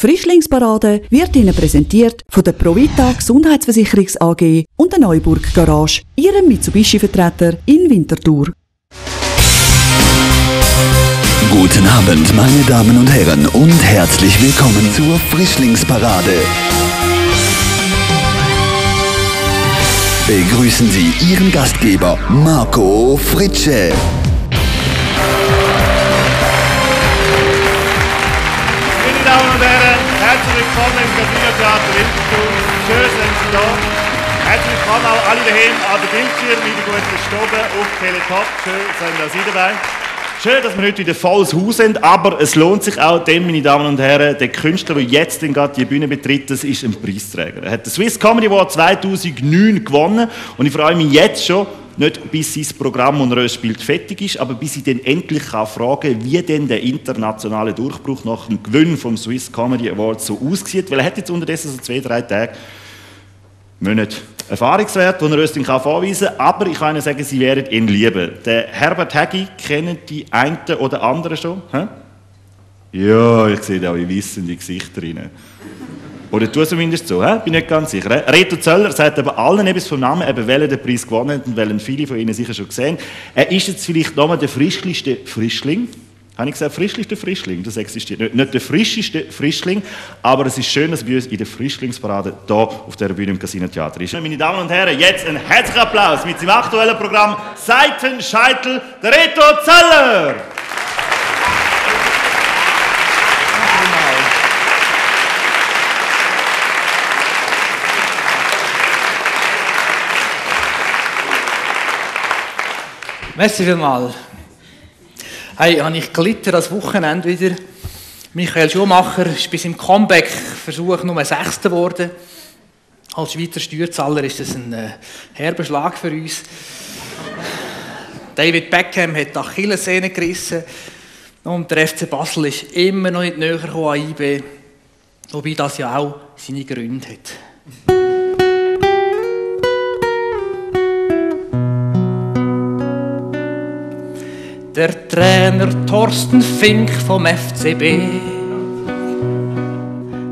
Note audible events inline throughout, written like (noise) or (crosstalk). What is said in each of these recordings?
Die Frischlingsparade wird Ihnen präsentiert von der Provita Gesundheitsversicherungs AG und der Neuburg Garage, Ihrem Mitsubishi-Vertreter in Winterthur. Guten Abend, meine Damen und Herren, und herzlich willkommen zur Frischlingsparade. Begrüßen Sie Ihren Gastgeber Marco Fritsche. Herzlich willkommen im Casino Theater. Schön sind Sie da. Herzlich willkommen auch alle daheim an den Bildschirm, meine guten Stoben auf Teletop. Schön sind auch Sie dabei. Schön, dass wir heute wieder volles Haus sind, aber es lohnt sich auch, denn, meine Damen und Herren, der Künstler, der jetzt gerade die Bühne betritt, das ist ein Preisträger. Er hat den Swiss Comedy Award 2009 gewonnen und ich freue mich jetzt schon, nicht bis sein Programm und spielt fertig ist, aber bis ich dann endlich kann fragen wie denn der internationale Durchbruch nach dem Gewinn vom Swiss Comedy Award so aussieht, weil er hat jetzt unterdessen so zwei, drei Tage Monate Erfahrungswert, den er uns dann vorweisen kann. Aber ich kann Ihnen sagen, Sie werden ihn lieben. Der Herbert Heggi kennen die einen oder anderen schon? Hä? Ja, ich sehe da auch wissende Gesichter rein. Oder tu zumindest so, hä? bin nicht ganz sicher. He? Reto Zöller sagt aber allen etwas vom Namen, eben welchen den Preis gewonnen hat und welchen viele von Ihnen sicher schon gesehen Er ist jetzt vielleicht nochmal der frischlichste Frischling. Habe ich gesagt, frischlichste Frischling? Das existiert nicht. Nicht der frischeste Frischling, aber es ist schön, dass wir uns in der Frischlingsparade hier auf der Bühne im Casino Theater ist. Meine Damen und Herren, jetzt ein herzlichen Applaus mit seinem aktuellen Programm Seitenscheitel, der Reto Zeller! Merci vielmals. Hey, habe ich gelitten das Wochenende wieder. Michael Schumacher ist bis im Comeback-Versuch Nummer Sechster geworden. Als Schweizer Steuerzahler ist das ein äh, herber Schlag für uns. David Beckham hat die Achillessehne gerissen und der FC Basel ist immer noch nicht näher an IB, wobei das ja auch seine Gründe hat. Der Trainer Thorsten Fink vom FCB.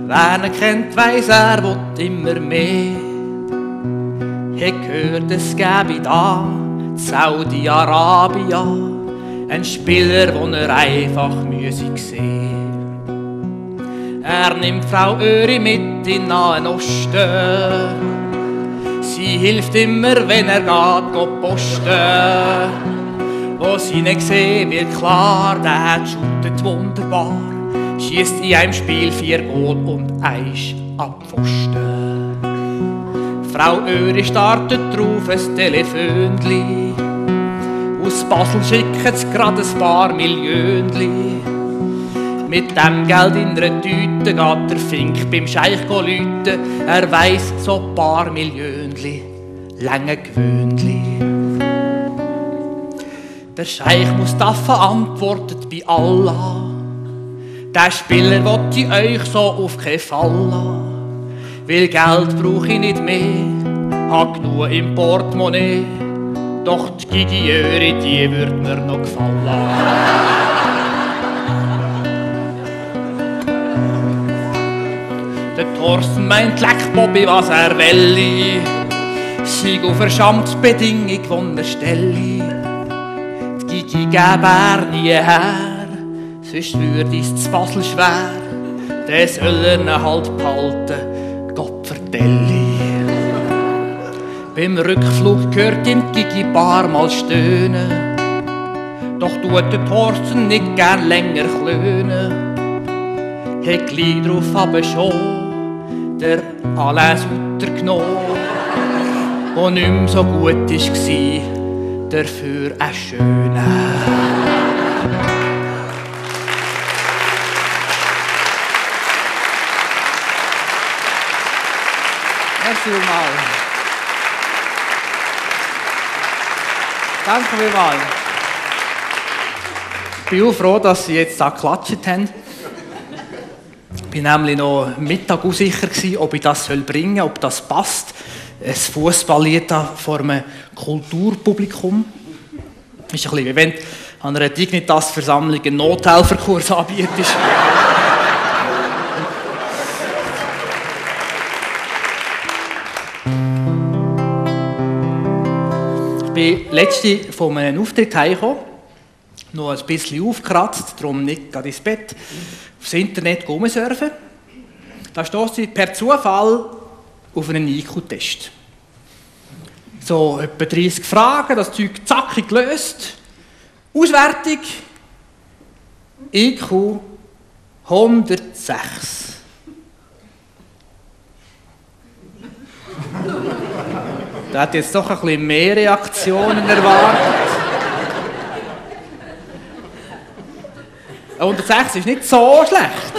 Wer ihn kennt, weiss er, will immer mehr. Ich gehört, es gäbe da Saudi-Arabien ein Spieler, den er einfach müßig sehen. Er nimmt Frau Öri mit in Nahen Osten. Sie hilft immer, wenn er geht, posten. Wo sie ihn gesehen wird klar, der shootet wunderbar. Schießt in einem Spiel vier Goal und eins Pfosten. Frau Öri startet drauf ein Telefonli. Aus Basel schickt's grad ein paar Millionli. Mit dem Geld in einer Tüte geht der Fink beim Scheich läuten. Er weiss, so paar Millionli, lange gewöhnli. Der Scheich Mustafa antwortet bei Allah. Der Spieler wollte ich euch so auf keinen Fall lassen. Weil Geld brauche ich nicht mehr, hab genug im Portemonnaie. Doch die Gigiöre, die würd mir noch gefallen. Der Thorsten meint, leck Bobby, was er will. Sieg auf Verschamtsbedingung von der Stelle die gäbe er nie her, sonst würde es zu Basel schwer, der soll halt behalten, Gott vertelle. Beim Rückflug hört ihn Gigi paar mal stöhnen, doch tut der Thorsten nicht gern länger klönen. Hat gleich drauf aber schon der Alain Sutter genommen, der nicht mehr so gut war dafür ein schöner. Merci vielmals. Danke vielmals. Ich bin auch froh, dass Sie jetzt da geklatscht haben. Ich war nämlich noch Mittag unsicher, ob ich das bringen soll, ob das passt ein Fußballlied vor einem Kulturpublikum. Das ist ein bisschen, wie wenn du an einer Dignitas-Versammlung einen Nothelferkurs anbietest. ich bin letzte von einem äh, Auftritt heimgekommen, noch ein bisschen aufgekratzt, darum nicht gerade ins Bett, aufs Internet rumsurfen. Da stoß ich per Zufall auf einen IQ-Test. So etwa 30 Fragen, das Zeug zackig gelöst. Auswertung, IQ 106. (laughs) Da hat jetzt doch ein bisschen mehr Reaktionen erwartet. 106 ist nicht so schlecht.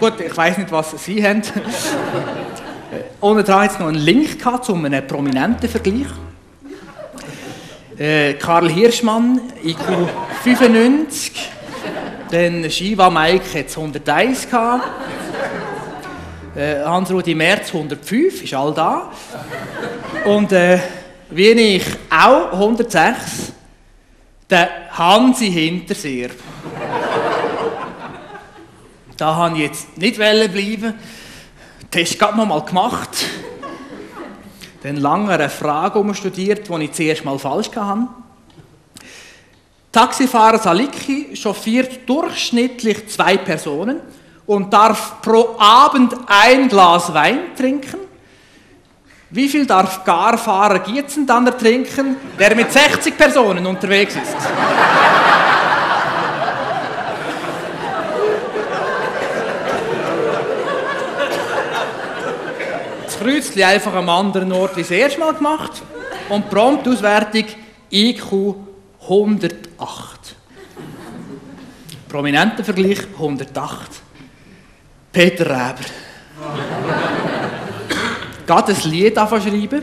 Gut, ich weiß nicht, was Sie haben. (laughs) Unten dran jetzt noch einen Link gehabt zu einem prominenten Vergleich. Äh, Karl Hirschmann, IQ 95. Dann Shiva Mike hat 101 gehabt. Äh, Hans-Rudi Merz 105, ist all da. Und äh, wie ich auch 106, der Hansi Hinterseer. Da habe ich jetzt nicht bleiben. Den Test gerade noch mal gemacht. Dann lange eine Frage umstudiert, die ich zuerst mal falsch hatte. Taxifahrer Saliki chauffiert durchschnittlich zwei Personen und darf pro Abend ein Glas Wein trinken. Wie viel darf Garfahrer Gietzen dann trinken, der mit 60 Personen unterwegs ist? Kreuzchen einfach am anderen Ort wie das erste Mal gemacht und prompt Auswertung IQ 108. Prominenter Vergleich 108. Peter Reber. Gerade ein Lied schreiben,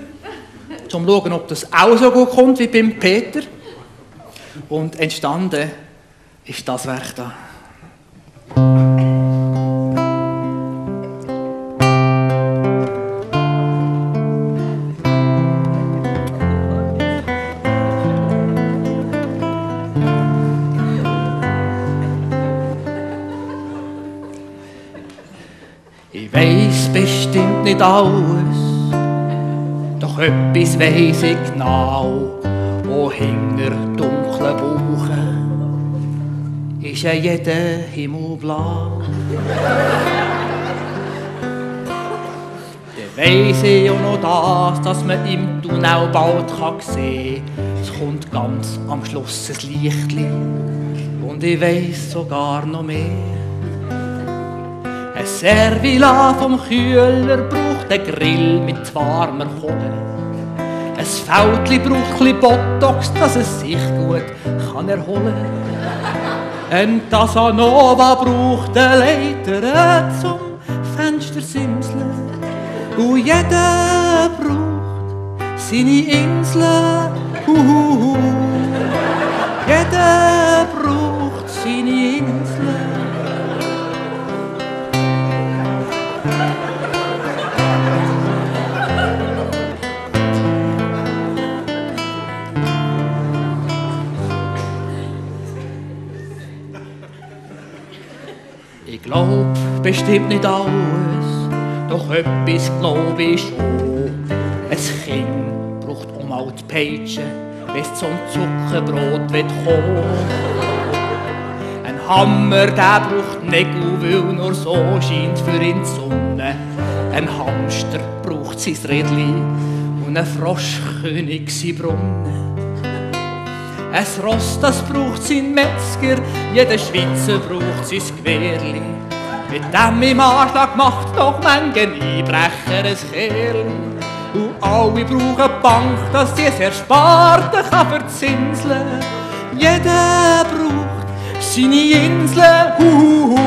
um zu schauen, ob das auch so gut kommt wie beim Peter. Und entstanden ist das Werk da. Nicht alles, doch etwas weiss ich genau, wo hinter dunklen Bauchen ist ja jeder Himmel blau. Dann weiss ich auch noch das, dass man im Tunnel bald kann sehen kann. Es kommt ganz am Schluss ein Lichtchen und ich weiss sogar noch mehr. Servila vom Kühler braucht ein Grill mit warmer Kohle. Ein Fältli braucht ein Botox, dass es sich gut kann erholen Ein Casanova braucht eine Leiter zum Fenstersimseln. Und jeder braucht seine Insel. Uhuhu. Jeder braucht seine Insel. Glaub bestimmt nicht alles, doch etwas glaub ich schon. Ein Kind braucht um all die Peitsche, bis zum Zuckerbrot wird kommen. Ein Hammer, der braucht Nägel, weil nur so scheint für ihn die Sonne. Ein Hamster braucht sein Rädli und ein Froschkönig sein Brunnen. Ein Ross, das braucht sein Metzger, jeder Schweizer braucht sein Gewehrli. Mit dem im Anschlag macht doch manchen Einbrecher ein Kerl. Und alle brauchen Bank, dass sie es Ersparte kann verzinseln. Jeder braucht seine Insel, huhuhu.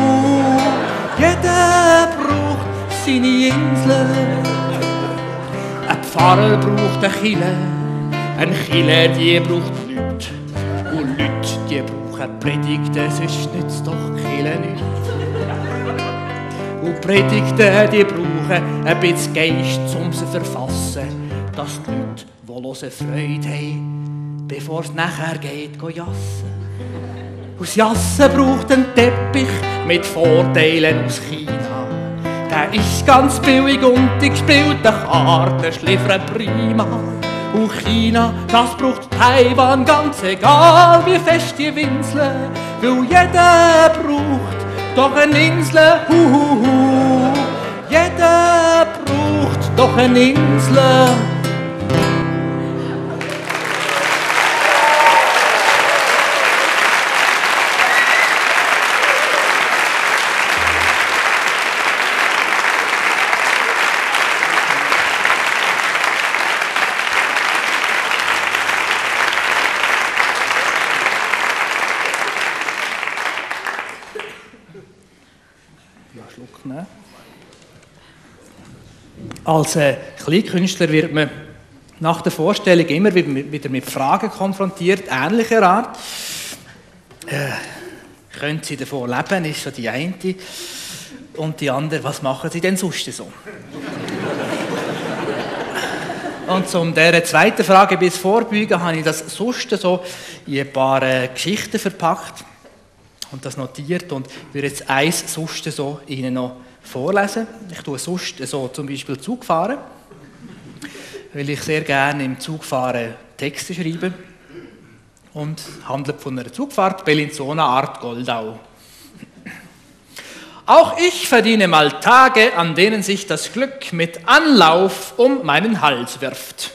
Jeder braucht seine Insel. Ein Pfarrer braucht eine Kille, ein Kille, die braucht nichts. Und Leute, die brauchen Predigten, sonst nützt doch Kille nichts. Und Predigten, die brauchen ein bisschen Geist, um sie zu verfassen, dass die Leute wollose Freude haben, bevor es nachher geht, jassen. Aus Jassen braucht ein Teppich mit Vorteilen aus China. Der ist ganz billig und die gespielte Karte schliffern prima. U China, das braucht Taiwan, ganz egal wie fest die Winsle, weil jeder braucht doch eine Insel, hu, hu. Jeder braucht doch eine Insel. Als äh, Kleinkünstler wird man nach der Vorstellung immer wieder mit Fragen konfrontiert, ähnlicher Art. Äh, können Sie davon leben, ist so die eine. Und die andere, was machen Sie denn sonst so? Und um dieser zweiten Frage bis vorbeugen, habe ich das sonst so in ein paar äh, Geschichten verpackt und das notiert und würde jetzt eins sonst so Ihnen noch vorlesen. Ich tue sonst so zum Beispiel Zug fahren, weil ich sehr gerne im Zugfahren Texte schreibe und handelt von einer Zugfahrt Bellinzona Art Goldau. Auch ich verdiene mal Tage, an denen sich das Glück mit Anlauf um meinen Hals wirft.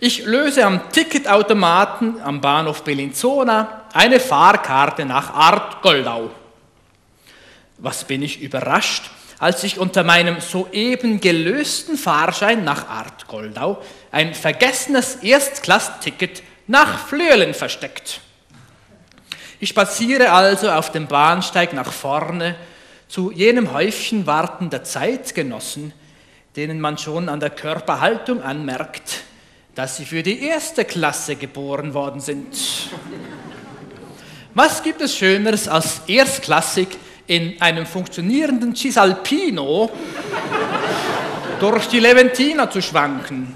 Ich löse am Ticketautomaten am Bahnhof Bellinzona eine Fahrkarte nach Art Goldau. Was bin ich überrascht, als ich unter meinem soeben gelösten Fahrschein nach Art Goldau ein vergessenes Erstklassticket nach Flöhlen versteckt. Ich spaziere also auf dem Bahnsteig nach vorne zu jenem Häufchen wartender Zeitgenossen, denen man schon an der Körperhaltung anmerkt, dass sie für die erste Klasse geboren worden sind. Was gibt es Schöneres als erstklassig in einem funktionierenden Cisalpino durch die Leventina zu schwanken.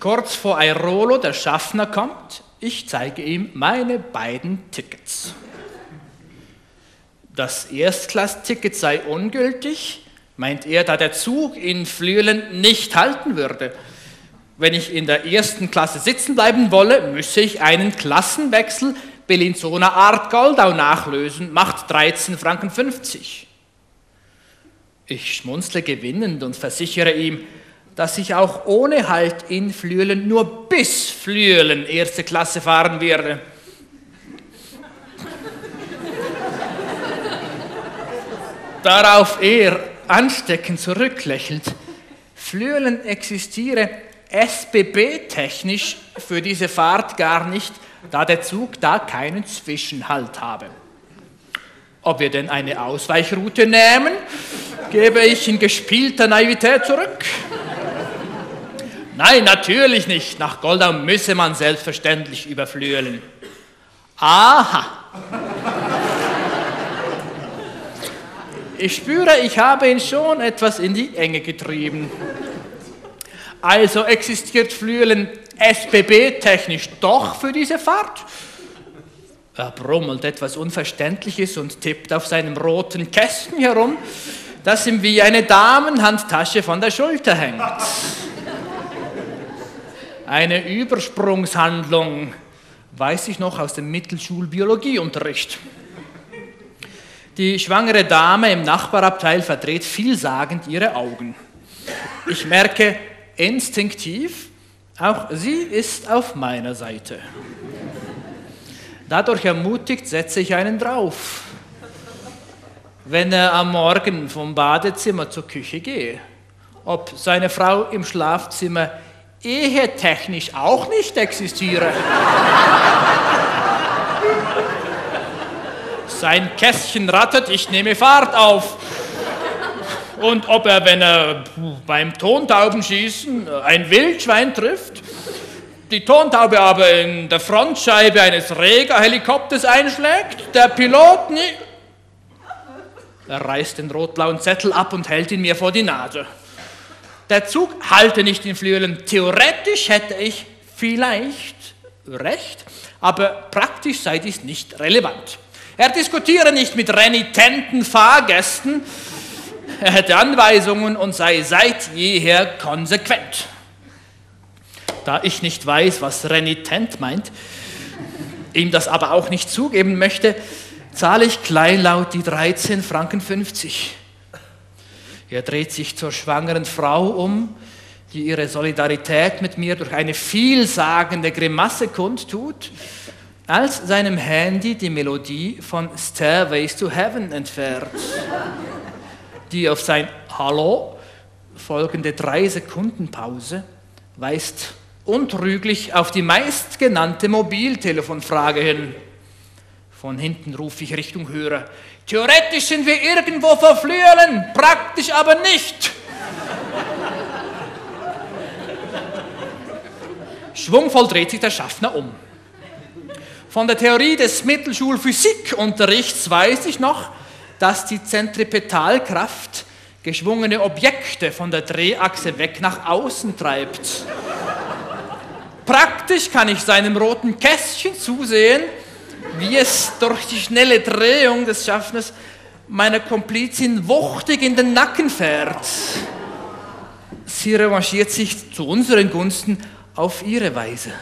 Kurz vor Airolo der Schaffner kommt, ich zeige ihm meine beiden Tickets. Das Erstklass-Ticket sei ungültig, meint er, da der Zug in Flüelen nicht halten würde. Wenn ich in der ersten Klasse sitzen bleiben wolle, müsse ich einen Klassenwechsel Bellinzona Art Goldau nachlösen, macht 13 Franken 50. Ich schmunzle gewinnend und versichere ihm, dass ich auch ohne Halt in Flüelen nur bis Flüelen erste Klasse fahren werde. (laughs) Darauf er ansteckend zurücklächelt, Flüelen existiere SBB-technisch für diese Fahrt gar nicht, da der Zug da keinen Zwischenhalt habe. Ob wir denn eine Ausweichroute nehmen, gebe ich in gespielter Naivität zurück. Nein, natürlich nicht. Nach Goldau müsse man selbstverständlich überflügeln. Aha. Ich spüre, ich habe ihn schon etwas in die Enge getrieben. Also existiert Flüelen SBB-technisch doch für diese Fahrt? Er brummelt etwas Unverständliches und tippt auf seinem roten Kästchen herum, das ihm wie eine Damenhandtasche von der Schulter hängt. Eine Übersprungshandlung, weiß ich noch aus dem Mittelschulbiologieunterricht. Die schwangere Dame im Nachbarabteil verdreht vielsagend ihre Augen. Ich merke instinktiv, auch sie ist auf meiner Seite. Dadurch ermutigt setze ich einen drauf, wenn er am Morgen vom Badezimmer zur Küche gehe. Ob seine Frau im Schlafzimmer ehetechnisch auch nicht existiere. Sein Kästchen rattert, ich nehme Fahrt auf und ob er, wenn er beim Tontaubenschießen ein Wildschwein trifft, die Tontaube aber in der Frontscheibe eines Rega-Helikopters einschlägt, der Pilot nie. Er reißt den rot-blauen Zettel ab und hält ihn mir vor die Nase. Der Zug halte nicht in Flüelen. Theoretisch hätte ich vielleicht recht, aber praktisch sei dies nicht relevant. Er diskutiere nicht mit renitenten Fahrgästen, er hätte Anweisungen und sei seit jeher konsequent. Da ich nicht weiß, was renitent meint, ihm das aber auch nicht zugeben möchte, zahle ich kleinlaut die 13 Franken 50. Er dreht sich zur schwangeren Frau um, die ihre Solidarität mit mir durch eine vielsagende Grimasse kundtut, als seinem Handy die Melodie von Stairways to Heaven entfernt, die auf sein Hallo folgende drei Sekunden Pause weist untrüglich auf die meistgenannte Mobiltelefonfrage hin. Von hinten rufe ich Richtung Hörer. Theoretisch sind wir irgendwo verflühlen, praktisch aber nicht. Schwungvoll dreht sich der Schaffner um. Von der Theorie des Mittelschulphysikunterrichts weiß ich noch, dass die Zentripetalkraft geschwungene Objekte von der Drehachse weg nach außen treibt. Praktisch kann ich seinem roten Kästchen zusehen, wie es durch die schnelle Drehung des Schaffners meiner Komplizin wuchtig in den Nacken fährt. Sie revanchiert sich zu unseren Gunsten auf ihre Weise.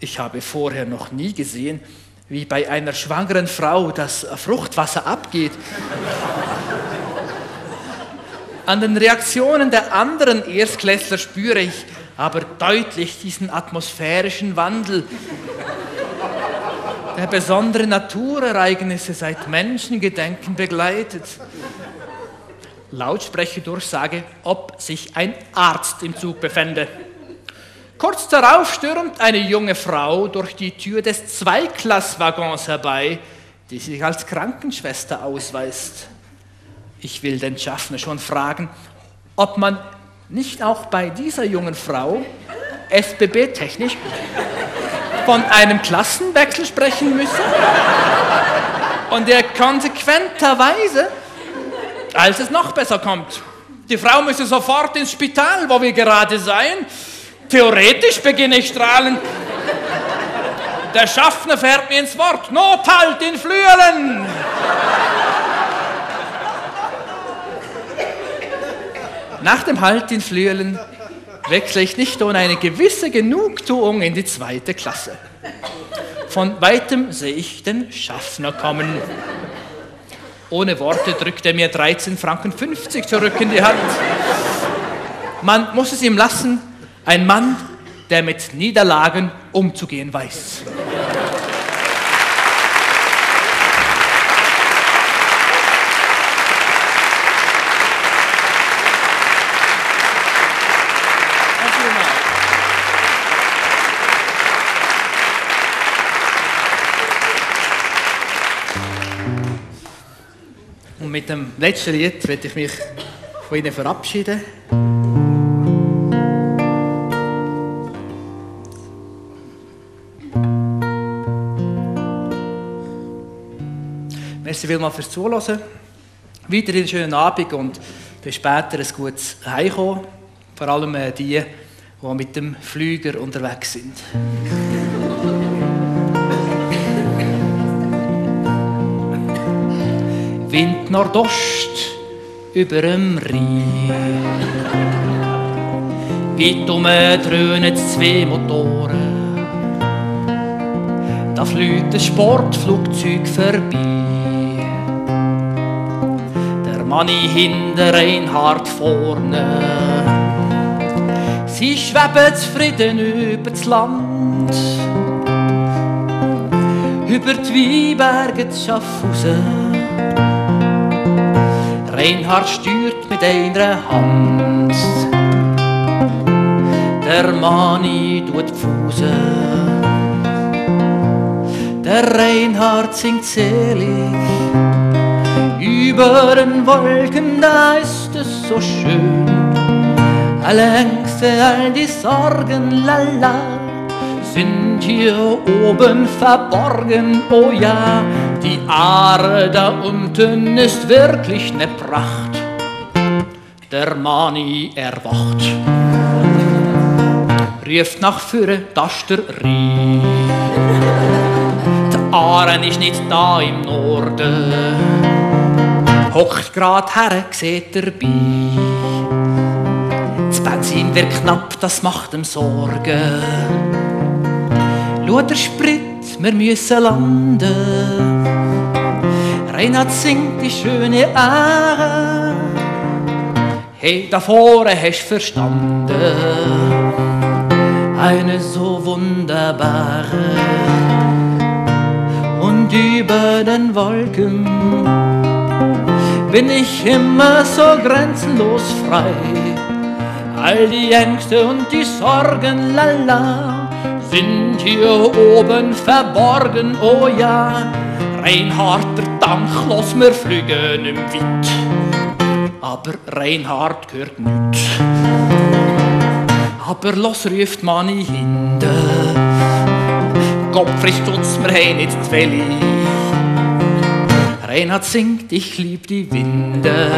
Ich habe vorher noch nie gesehen, wie bei einer schwangeren Frau das Fruchtwasser abgeht. An den Reaktionen der anderen Erstklässler spüre ich aber deutlich diesen atmosphärischen Wandel, der besondere Naturereignisse seit Menschengedenken begleitet. Lautsprecherdurchsage, ob sich ein Arzt im Zug befände. Kurz darauf stürmt eine junge Frau durch die Tür des Zweiklasswaggons herbei, die sich als Krankenschwester ausweist. Ich will den Schaffner schon fragen, ob man nicht auch bei dieser jungen Frau SBB-technisch von einem Klassenwechsel sprechen müsse und er konsequenterweise, als es noch besser kommt, die Frau müsse sofort ins Spital, wo wir gerade seien, Theoretisch beginne ich strahlend. Der Schaffner fährt mir ins Wort. Nothalt in Flüelen! Nach dem Halt in Flüelen wechsle ich nicht ohne eine gewisse Genugtuung in die zweite Klasse. Von weitem sehe ich den Schaffner kommen. Ohne Worte drückt er mir 13,50 Franken zurück in die Hand. Man muss es ihm lassen, ein Mann, der mit Niederlagen umzugehen weiß. Und mit dem letzten Lied werde ich mich von Ihnen verabschieden. Vielmals fürs Zuhören. Weiterhin einen schönen Abend und dann später ein gutes Heimkommen. Vor allem äh, die, die mit dem Flüger unterwegs sind. Wind Nordost über dem Rhein. Weit um dröhnen zwei Motoren. Da fliegt ein Sportflugzeug vorbei. Manni hinter Reinhard vorne. Sie schweben zufrieden über das Land, über die Weinberge zu Schaffhausen. Reinhard steuert mit einer Hand, der Mani tut Fuße. Der Reinhard singt selig, über den Wolken, da ist es so schön. Alle Ängste, all die Sorgen, lala, sind hier oben verborgen, oh ja. Die Aare da unten ist wirklich ne Pracht. Der Mani erwacht, rief nach Führe, dass der Rie. Die Aare ist nicht da im Norden hockt grad her, sieht er bei. Das Benzin wird knapp, das macht ihm Sorgen. Schau der Sprit, wir müssen landen. Reinhard singt die schöne Ehre. Hey, da vorne hast verstanden. Eine so wunderbare. Und über den Wolken bin ich immer so grenzenlos frei. All die Ängste und die Sorgen, lala, sind hier oben verborgen, oh ja. Reinhard, der Dank, lass mir fliegen im Wind. Aber Reinhard gehört nicht. Aber los ruft man hinten. Kopf ist tut's mir hey nicht zu. Reinhard singt, ich lieb die Winde.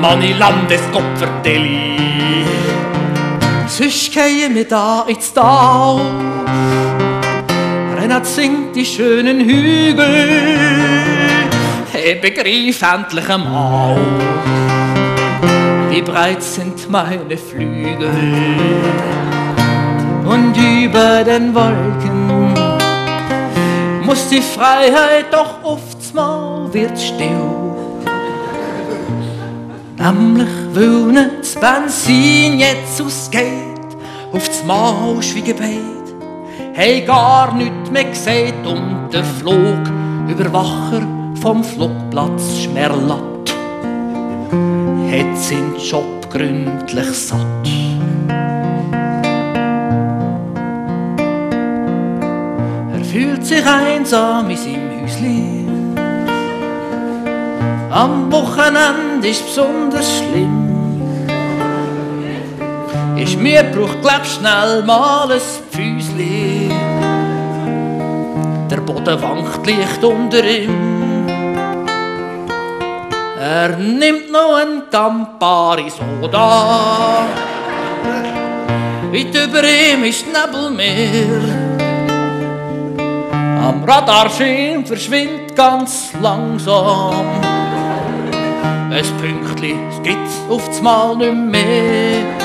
Manni Landeskopfertelli. Sonst gehen wir da ins Tal. Reinhard singt die schönen Hügel. Hey, begriff endlich einmal, wie breit sind meine Flügel. Und über den Wolken muss die Freiheit doch oft mal wird still. Nämlich weil nicht das Benzin jetzt ausgeht, auf das Mal Schwiegebet, hey gar nicht mehr gesagt und der Flugüberwacher vom Flugplatz Schmerlatt hat seinen Job gründlich satt. Fühlt sich einsam in seinem Häusli. Am Wochenende ist besonders schlimm. Ist mir braucht glaub schnell mal ein Füßli. Der Boden wankt leicht unter ihm. Er nimmt noch ein Campari Soda. Weit über ihm ist Nebelmeer. Radarschirm verschwindet ganz langsam. Ein Pünktli, es gibt's auf das Mal nicht mehr.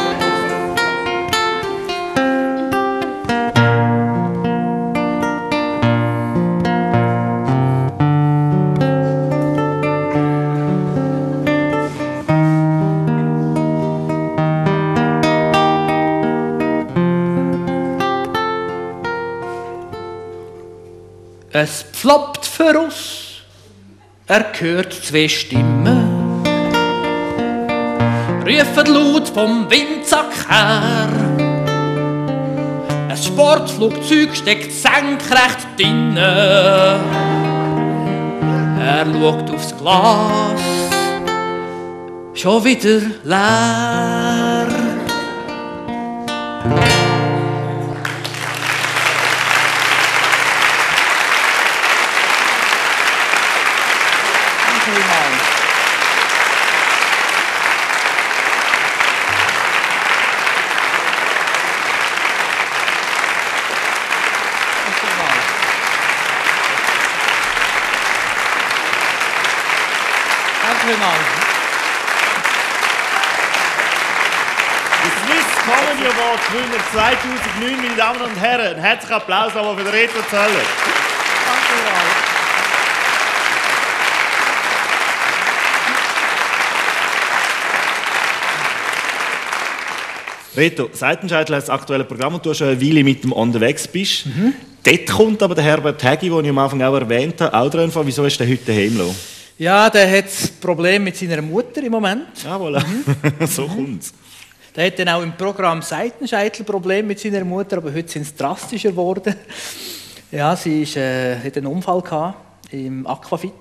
Uns, er hört zwei Stimmen, rufen laut vom Windsack her. Ein Sportflugzeug steckt senkrecht drinnen. Er schaut aufs Glas, schon wieder leer. Gewinner 2009, meine Damen und Herren. Ein herzlichen Applaus nochmal für den Reto Zeller. Danke vielmals. Reto, Seitenscheitel heißt das aktuelle Programm und du schon eine Weile mit dem unterwegs bist. Dort kommt aber der Herbert Hegi, den ich am Anfang auch erwähnt habe, auch dran vor. Wieso ist der heute daheim? Ja, der hat ein Problem mit seiner Mutter im Moment. Ja, voilà. (laughs) so kommt's. Der hat dann auch im Programm Seitenscheitel-Problem mit seiner Mutter, aber heute sind es drastischer geworden. Ja, sie ist, äh, hat einen Unfall gehabt im Aquafit.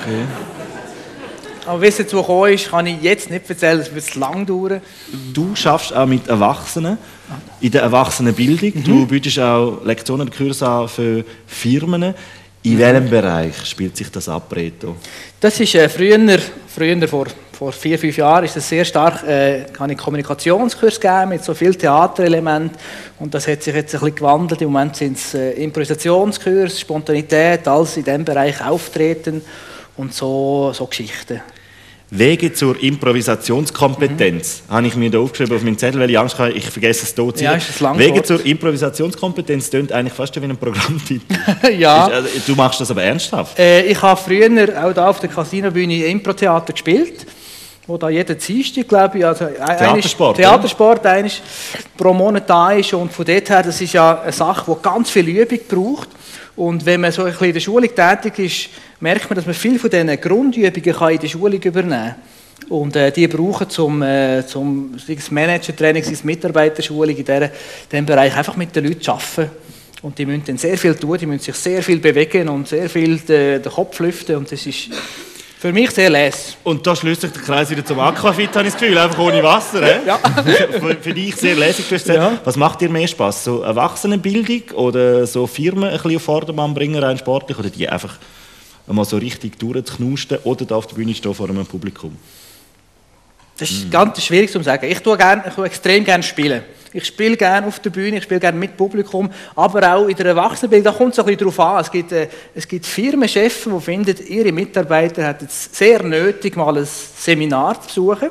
Okay. Aber wie es dazu gekommen ist, kann ich jetzt nicht erzählen, es wird lang dauern. Du schaffst auch mit Erwachsenen in der Erwachsenenbildung. Du bietest auch Lektionen und Kurse an für Firmen. In welchem Bereich spielt sich das ab, Reto? Das ist äh, früher, früher vor, vor vier, fünf Jahren, ist das sehr stark, äh, kann ich Kommunikationskurs gegeben mit so viel Theaterelement und das hat sich jetzt ein bisschen gewandelt. Im Moment sind es äh, Improvisationskurs, Spontanität, alles in diesem Bereich auftreten und so, so Geschichten. Wege zur Improvisationskompetenz. Mhm. Habe ich mir da aufgeschrieben auf meinem Zettel, weil ich Angst habe, ich vergesse es tot zu ja, Wege zur Improvisationskompetenz klingt eigentlich fast wie ein Programmtitel. (laughs) ja. Also, du machst das aber ernsthaft? Äh, ich habe früher auch hier auf der Casinobühne Impro-Theater gespielt wo da jeder Dienstag, glaube ich, also Theatersport, Theatersport ja. pro Monat da ist und von dort her, das ist ja eine Sache, die ganz viel Übung braucht und wenn man so ein bisschen in der Schule tätig ist, merkt man, dass man viel von diesen Grundübungen kann in der Schule übernehmen kann. Und äh, die brauchen zum, äh, zum Manager-Training, Mitarbeiterschulung in diesem Bereich einfach mit den Leuten arbeiten. Und die müssen dann sehr viel tun, die müssen sich sehr viel bewegen und sehr viel den, den Kopf lüften. Und das ist für mich sehr les. Und da schließt sich der Kreis wieder zum Aquafit, habe ich das Gefühl, einfach ohne Wasser. Ja. (laughs) für, für, dich sehr lässig. Ja. Was macht dir mehr Spaß? So Erwachsenenbildung oder so Firmen ein bisschen auf Vordermann bringen, rein sportlich, oder die einfach mal so richtig durchzuknusten oder da auf der Bühne stehen vor einem Publikum? Das ist mm. ganz schwierig zu sagen. Ich tue, gern, ich tue extrem gerne spielen. Ich spiele gerne auf der Bühne, ich spiele gerne mit Publikum, aber auch in der Erwachsenenbildung, da kommt es ein bisschen darauf an. Es gibt, äh, es gibt Firmenchefs, die finden, ihre Mitarbeiter hätten es sehr nötig, mal ein Seminar zu besuchen.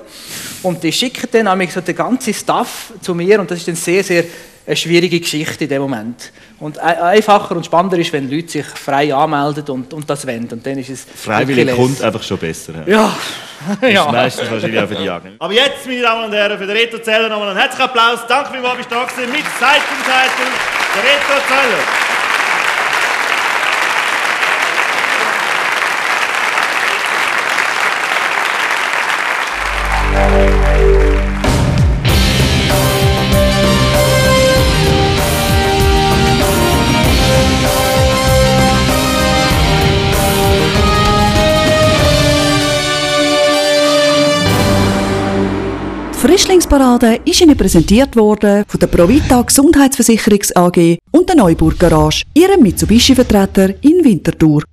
Und die schicken dann so den ganzen Staff zu mir und das ist dann sehr, sehr eine schwierige Geschichte in dem Moment. Und einfacher und spannender ist, wenn Leute sich frei anmelden und, und das wenden. Und dann ist es Freiwillig kommt einfach schon besser. Ja. ja. (laughs) ja. meistens wahrscheinlich auch für die Jagd. Aber jetzt, meine Damen und Herren, für den Reto Zeller nochmal einen herzlichen Applaus. Danke vielmals, bist du da mit Seitenzeitung. Der Reto Zeller. Frischlingsparade ist Ihnen präsentiert worden von der Provita Gesundheitsversicherungs AG und der Neuburg Garage, Ihrem Mitsubishi-Vertreter in Winterthur.